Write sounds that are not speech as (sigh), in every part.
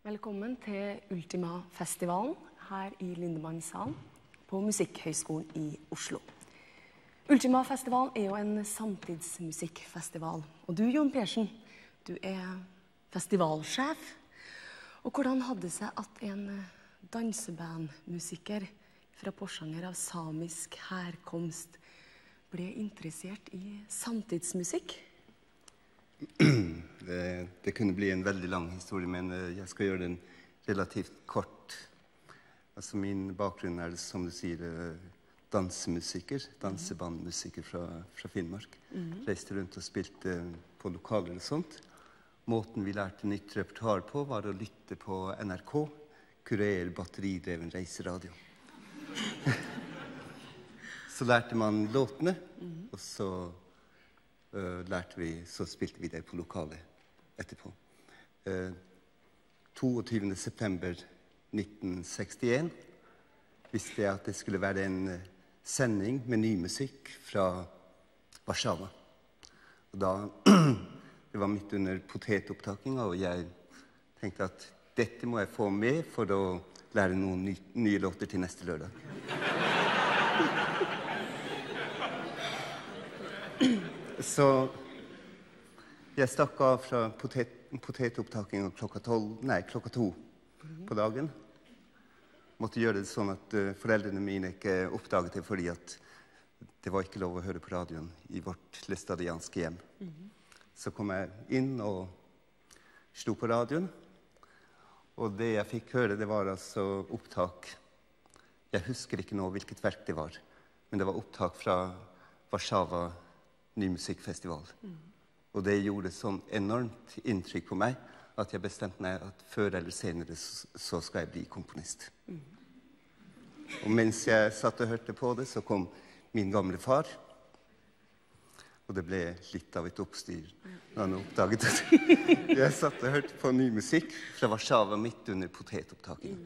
Velkommen til Ultima-festivalen her i Lindemannssalen på Musikkhøgskolen i Oslo. Ultima-festivalen er jo en samtidsmusikkfestival. Og du, Jon Persen, du er festivalsjef. Og hvordan hadde det seg at en dansebandmusiker fra Porsanger av samisk herkomst ble interessert i samtidsmusikk? (clears throat) Det, det, kunne bli en veldig lang historie, men eh, jeg skal gjøre den relativt kort. Altså Min bakgrunn er, som du sier, eh, dansemusiker. Dansebandmusiker fra, fra Finnmark. Mm. Reiste rundt og spilte på lokaler og sånt. Måten vi lærte nytt repertoar på, var å lytte på NRK. Kurer batteridreven reiseradio. (laughs) så lærte man låtene, mm. og så uh, lærte vi, så spilte vi det på lokalet etterpå. Eh, 22.9.1961 visste jeg at det skulle være en uh, sending med ny musikk fra Warszawa. Og da (clears throat) Det var midt under potetopptakinga, og jeg tenkte at dette må jeg få med for å lære noen ny, nye låter til neste lørdag. (clears throat) Så jeg stakk av fra potet, potetopptakinga klokka, klokka to på dagen. Måtte gjøre det sånn at uh, foreldrene mine ikke oppdaget det fordi at det var ikke lov å høre på radioen i vårt læstadianske hjem. Mm -hmm. Så kom jeg inn og slo på radioen. Og det jeg fikk høre, det var altså opptak Jeg husker ikke nå hvilket verk det var, men det var opptak fra Warszawa nymusikkfestival. Mm. Og det gjorde sånn enormt inntrykk på meg at jeg bestemte meg at før eller senere så skal jeg bli komponist. Og mens jeg satt og hørte på det, så kom min gamle far og det ble litt av et oppstyr da han oppdaget at (laughs) jeg satt og hørte på ny musikk fra Warszawa midt under potetopptakene.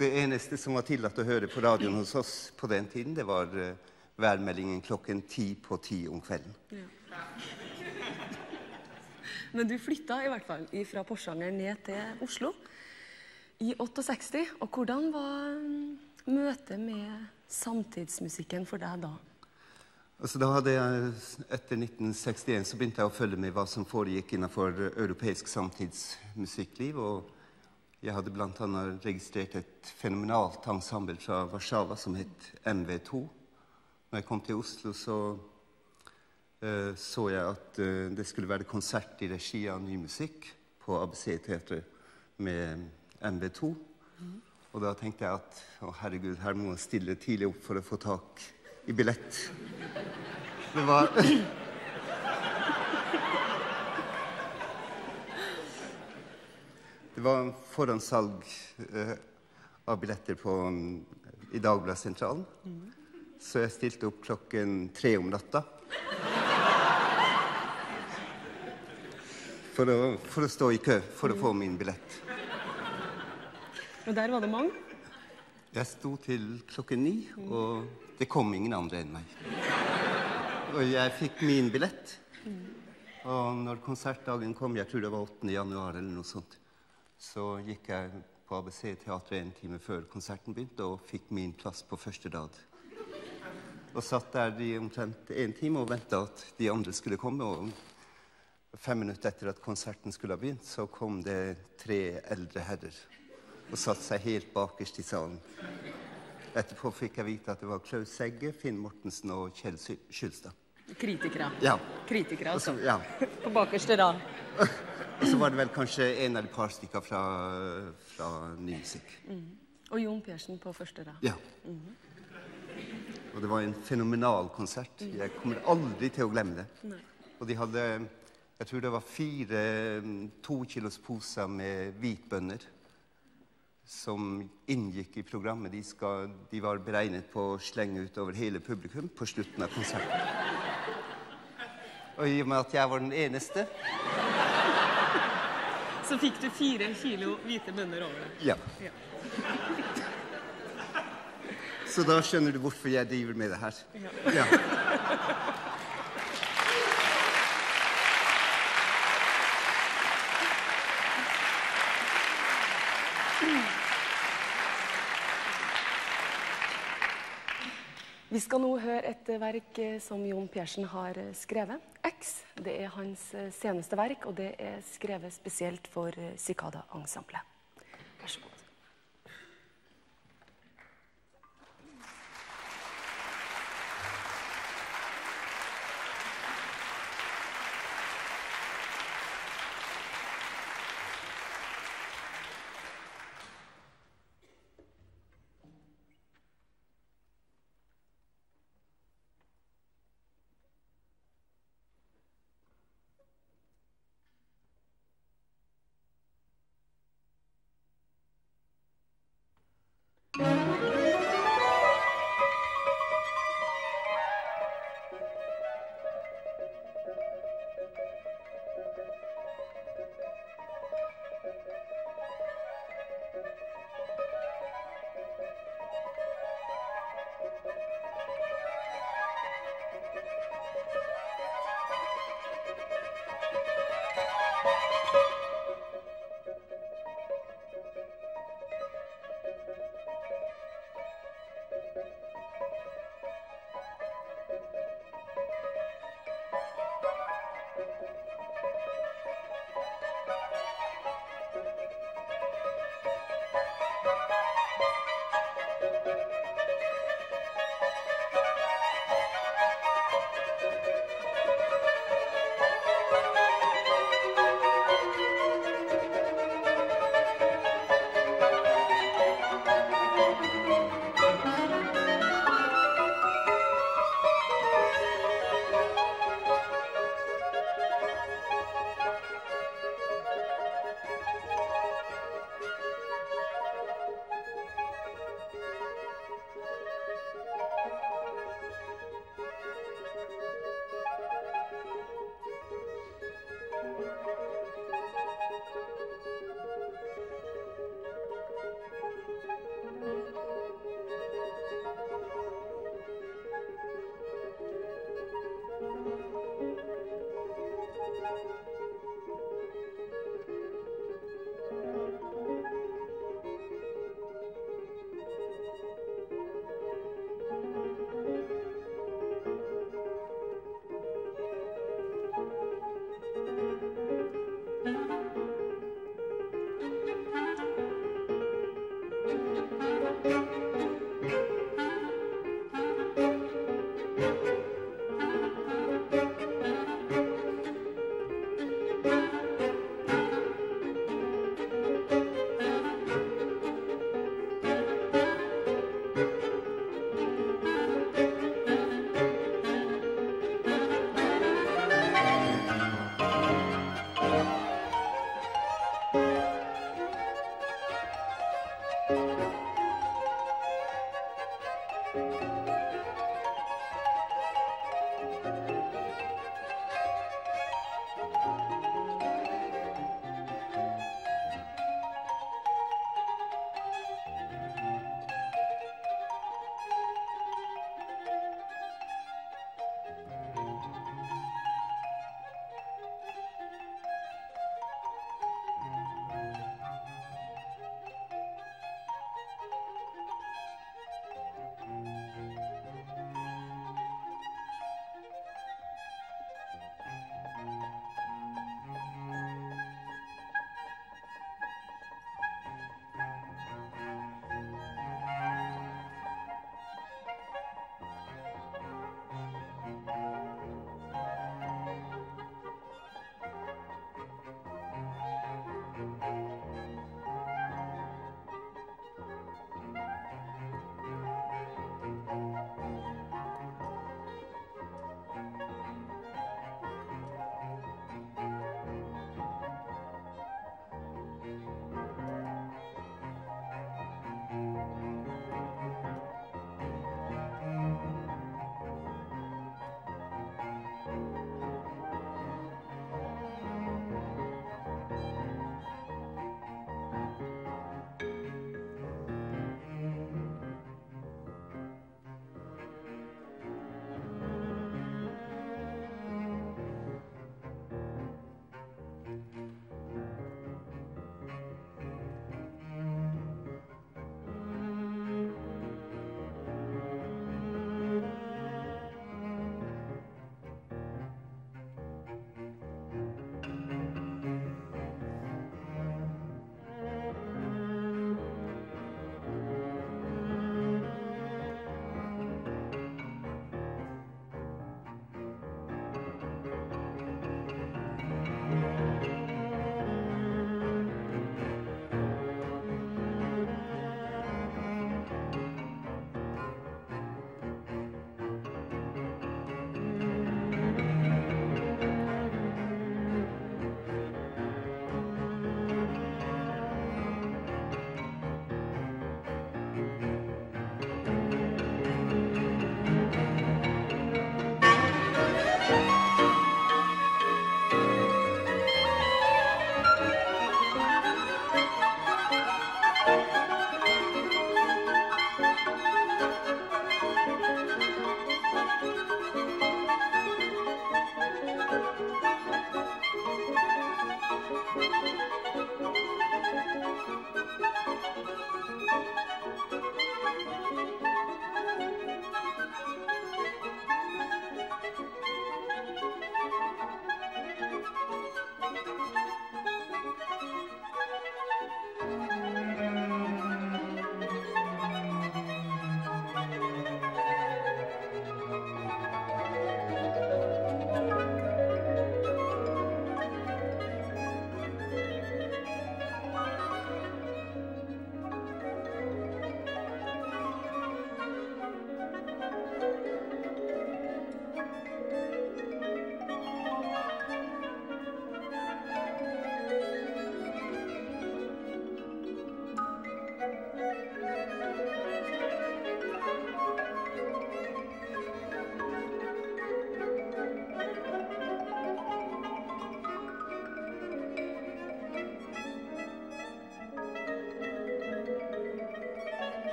Det eneste som var tillatt å høre på radioen hos oss på den tiden, det var uh, værmeldingen klokken ti på ti om kvelden. Ja. Men du flytta i hvert fall fra Porsanger ned til Oslo i 68. Og hvordan var møtet med samtidsmusikken for deg da? Altså, da hadde jeg, Etter 1961 så begynte jeg å følge med hva som foregikk innenfor europeisk samtidsmusikkliv. og Jeg hadde bl.a. registrert et fenomenalt ensemble fra Warszawa som het MV2. Når jeg kom til Oslo, så uh, så jeg at uh, det skulle være konsert i regi av ny musikk på ABC-teatret med MV2. Mm. Og da tenkte jeg at å herregud, her må man stille tidlig opp for å få tak i billett. Det var Det var forhåndssalg uh, av billetter på, um, i Dagbladsentralen. Mm. Så jeg stilte opp klokken tre om natta. For å, for å stå i kø for å få min billett. Og der var det mange? Jeg sto til klokken ni, og det kom ingen andre enn meg. Og jeg fikk min billett. Og når konsertdagen kom, jeg tror det var 8. januar, eller noe sånt, så gikk jeg på ABC-teatret en time før konserten begynte, og fikk min plass på første rad. Og satt der i omtrent en time og venta at de andre skulle komme. Og fem minutter etter at konserten skulle ha begynt, så kom det tre eldre herrer og satte seg helt bakerst i salen. Etterpå fikk jeg vite at det var Klaus Segge, Finn Mortensen og Kjell Skylstad. Kritikere. Ja. Kritikere, altså. Også, ja. På bakerste rad. (laughs) Og så var det vel kanskje en eller et par stykker fra, fra ny musikk. Mm. Og Jon Persen på første rad. Ja. Mm. Og det var en fenomenal konsert. Mm. Jeg kommer aldri til å glemme det. Nei. Og de hadde Jeg tror det var fire to kilos poser med hvitbønner som inngikk i programmet, de, skal, de, var beregnet på å slenge ut over hele publikum på slutten av konserten. Og i og med at jeg var den eneste Så fikk du fire kilo hvite bønner over deg? Ja. ja. Så da skjønner du hvorfor jeg driver med det her. Ja. Vi skal nå høre et verk eh, som Jon Persen har eh, skrevet. 'X'. Det er hans eh, seneste verk, og det er skrevet spesielt for Sikada-ensemblet. Vær så god.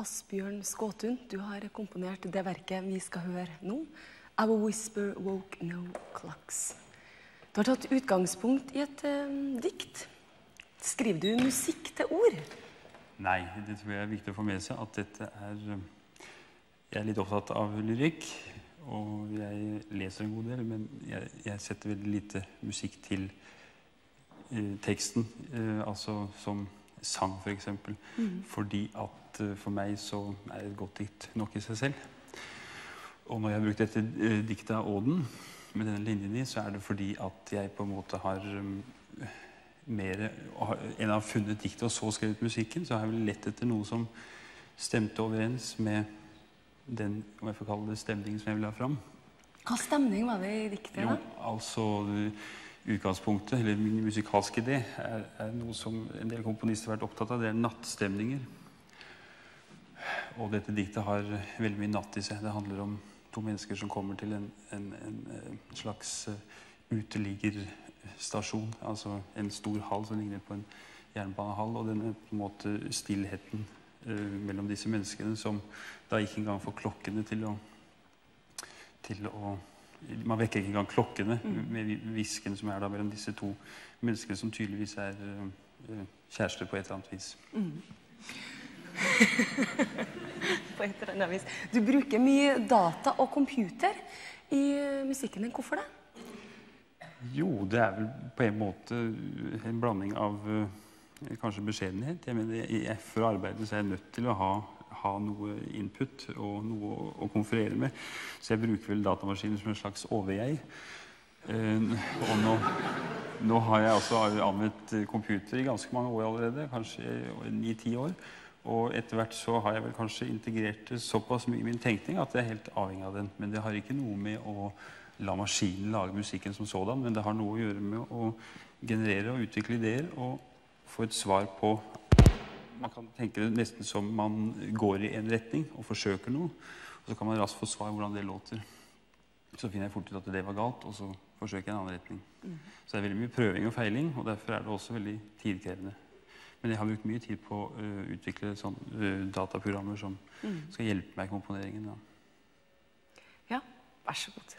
Asbjørn Skåtun, du har komponert det verket vi skal høre nå. Our whisper woke no clocks. Du har tatt utgangspunkt i et eh, dikt. Skriver du musikk til ord? Nei, det tror jeg er viktig å få med seg at dette er eh, Jeg er litt opptatt av lyrikk, og jeg leser en god del, men jeg, jeg setter veldig lite musikk til eh, teksten, eh, altså som sang, f.eks. For eksempel. Fordi at eh, for meg så er et godt dikt nok i seg selv. Og når jeg har brukt dette eh, diktet av Åden, med denne linjen i, så er det fordi at jeg på en måte har um, mer En har funnet diktet og så skrevet musikken, så har jeg vel lett etter noe som stemte overens med den om jeg får kalle det stemningen som jeg vil ha fram. Hva stemning var det i diktet? Jo, da? altså Utgangspunktet, eller min musikalske idé, er, er noe som en del komponister har vært opptatt av. Det er nattstemninger. Og dette diktet har veldig mye natt i seg. Det handler om to mennesker som kommer til en, en, en, slags eh, uteliggerstasjon. Altså en stor hall som ligner på en jernbanehall. Og denne på en måte stillheten uh, mellom disse menneskene som da ikke engang får klokkene til å, til å Man vekker ikke engang klokkene med hvisken som er da mellom disse to menneskene som tydeligvis er eh, kjærester på et eller annet vis. (laughs) På et eller annet vis. Du bruker mye data og computer i musikken din. Hvorfor det? Jo, det er vel på en måte en blanding av eh, kanskje beskjedenhet. Jeg mener, jeg, For å arbeide så er jeg nødt til å ha, ha noe input og noe å, å konferere med. Så jeg bruker vel datamaskinen som en slags over-jeg. Eh, og nå, nå har jeg altså anvendt computer i ganske mange år allerede. Kanskje ni-ti år. Og etter hvert så har jeg vel kanskje integrert det såpass mye i min tenkning at jeg er helt avhengig av den. Men det har ikke noe med å la maskinen lage musikken som sådan, men det har noe å gjøre med å generere og utvikle ideer og få et svar på Man kan tenke det nesten som man går i en retning og forsøker noe, og så kan man raskt få svar hvordan det låter. så finner jeg fort ut at det var galt, og så forsøker jeg en annen retning. Så det er veldig mye prøving og feiling, og derfor er det også veldig tidkrevende. Men jeg har brukt mye tid på å uh, utvikle sånn, uh, dataprogrammer som skal hjelpe meg i komponeringen. Da. Ja, vær så god.